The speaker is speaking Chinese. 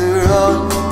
the.